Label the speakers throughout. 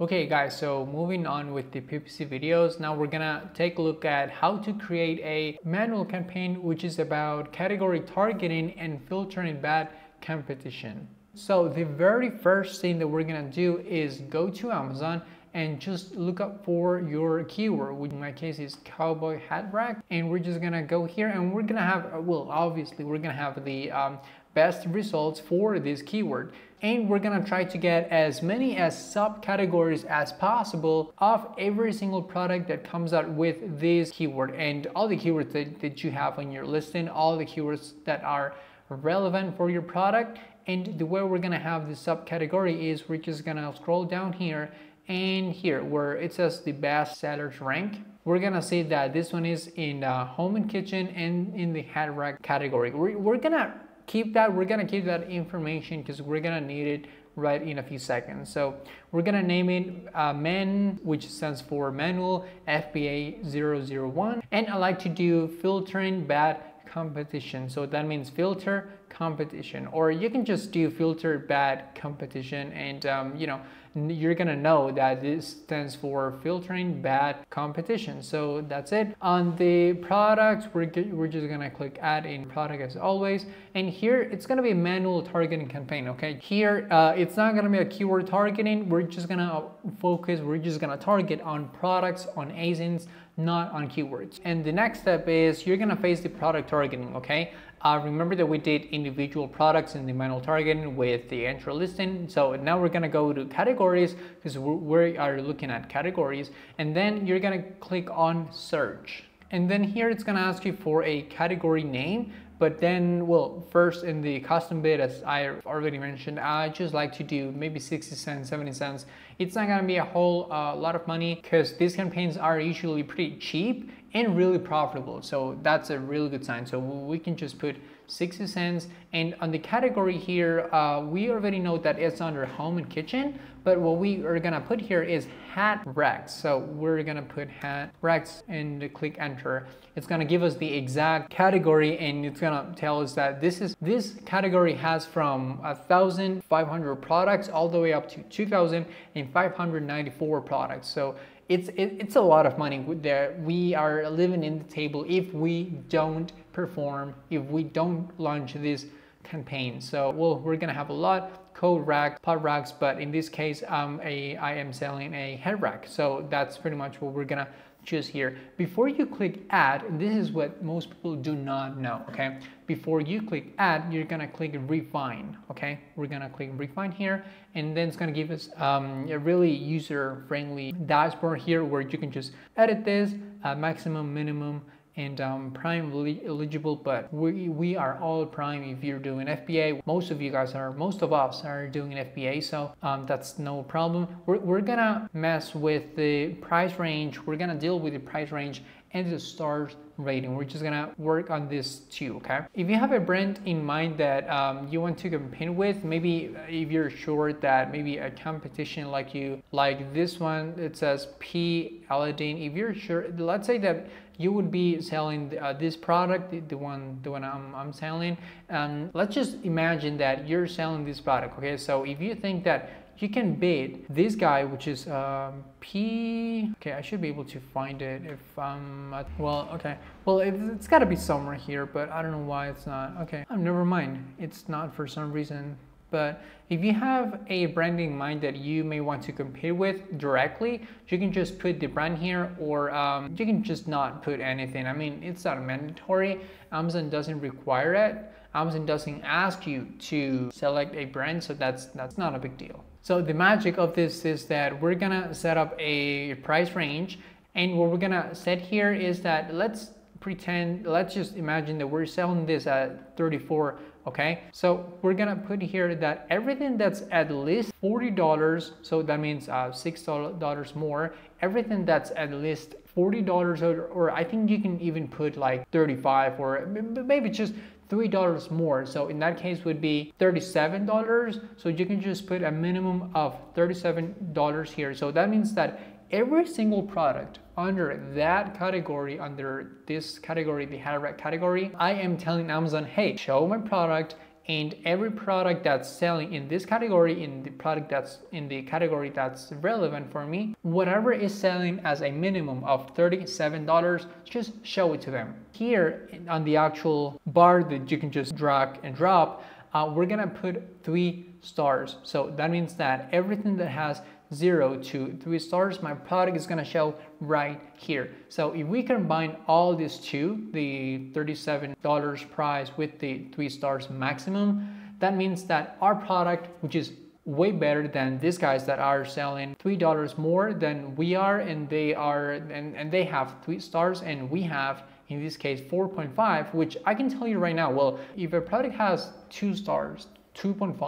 Speaker 1: Okay guys, so moving on with the PPC videos, now we're gonna take a look at how to create a manual campaign which is about category targeting and filtering bad competition. So the very first thing that we're gonna do is go to Amazon and just look up for your keyword, which in my case is cowboy hat rack. And we're just gonna go here and we're gonna have, well, obviously we're gonna have the um, best results for this keyword. And we're gonna try to get as many as subcategories as possible of every single product that comes out with this keyword and all the keywords that, that you have on your listing, all the keywords that are relevant for your product and the way we're gonna have the subcategory is we're just gonna scroll down here and here where it says the best sellers rank. We're gonna see that this one is in the home and kitchen and in the hat rack category. We're, we're gonna keep that, we're gonna keep that information because we're gonna need it right in a few seconds. So we're gonna name it uh, MEN, which stands for Manual FBA 001. And I like to do filtering bad competition. So that means filter competition, or you can just do filter bad competition and um, you know, you're gonna know that this stands for filtering bad competition. So that's it. On the product, we're, we're just gonna click add in product as always. And here it's gonna be a manual targeting campaign, okay? Here, uh, it's not gonna be a keyword targeting. We're just gonna focus, we're just gonna target on products, on ASINs, not on keywords. And the next step is you're gonna face the product targeting, okay? Uh, remember that we did individual products in the manual targeting with the entry listing. So now we're gonna go to categories because we are looking at categories and then you're gonna click on search. And then here it's gonna ask you for a category name. But then, well, first in the custom bid, as I already mentioned, I just like to do maybe 60 cents, 70 cents. It's not gonna be a whole uh, lot of money because these campaigns are usually pretty cheap and really profitable. So that's a really good sign. So we can just put 60 cents. And on the category here, uh, we already know that it's under home and kitchen, but what we are gonna put here is hat racks. So we're gonna put hat racks and click enter. It's gonna give us the exact category and it's gonna tell us that this is this category has from 1,500 products all the way up to 2,594 products. So it's it, it's a lot of money that we are living in the table if we don't perform if we don't launch this campaign. So well we're gonna have a lot coat rack pot racks but in this case um a i am selling a head rack. So that's pretty much what we're gonna choose here. Before you click add, this is what most people do not know, okay? Before you click add, you're gonna click refine, okay? We're gonna click refine here, and then it's gonna give us um, a really user-friendly dashboard here where you can just edit this, uh, maximum, minimum, and um, prime eligible, but we, we are all prime if you're doing FBA. Most of you guys are, most of us are doing FBA, so um, that's no problem. We're, we're gonna mess with the price range. We're gonna deal with the price range and the stars rating. We're just gonna work on this too, okay? If you have a brand in mind that um, you want to compete with, maybe if you're sure that maybe a competition like you, like this one, it says P Aladdin. If you're sure, let's say that you would be selling uh, this product, the, the, one, the one I'm, I'm selling. And let's just imagine that you're selling this product, okay? So if you think that you can bid this guy, which is um, P, okay, I should be able to find it if I'm, well, okay. Well, it, has gotta be somewhere here, but I don't know why it's not. Okay, oh, never mind. It's not for some reason. But if you have a brand in mind that you may want to compete with directly, you can just put the brand here or um, you can just not put anything. I mean, it's not mandatory. Amazon doesn't require it. Amazon doesn't ask you to select a brand, so that's, that's not a big deal. So the magic of this is that we're gonna set up a price range and what we're gonna set here is that let's pretend, let's just imagine that we're selling this at 34 okay? So we're gonna put here that everything that's at least $40, so that means uh, $6 more, everything that's at least $40 or, or I think you can even put like 35 or maybe just $3 more. So in that case would be $37. So you can just put a minimum of $37 here. So that means that every single product under that category, under this category, the rack category, I am telling Amazon, hey, show my product and every product that's selling in this category in the product that's in the category that's relevant for me whatever is selling as a minimum of $37 just show it to them. Here on the actual bar that you can just drag and drop uh, we're gonna put three stars. So that means that everything that has zero to three stars, my product is gonna show right here. So if we combine all these two, the $37 price with the three stars maximum, that means that our product, which is way better than these guys that are selling three dollars more than we are and they are and, and they have three stars and we have in this case 4.5 which i can tell you right now well if a product has two stars 2.5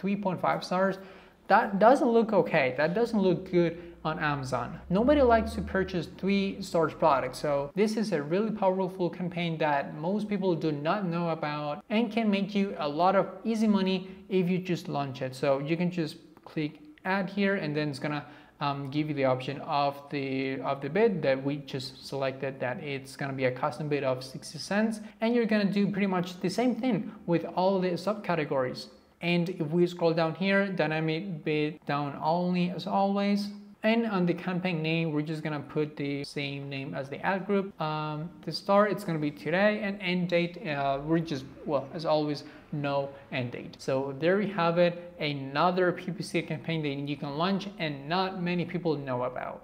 Speaker 1: 3.5 stars that doesn't look okay. That doesn't look good on Amazon. Nobody likes to purchase three stars products. So this is a really powerful campaign that most people do not know about and can make you a lot of easy money if you just launch it. So you can just click add here and then it's gonna um, give you the option of the of the bid that we just selected that it's gonna be a custom bid of 60 cents and you're gonna do pretty much the same thing with all the subcategories and if we scroll down here, dynamic bid down only as always. And on the campaign name, we're just gonna put the same name as the ad group. Um, the start, it's gonna be today, and end date, uh, we're just, well, as always, no end date. So there we have it, another PPC campaign that you can launch and not many people know about.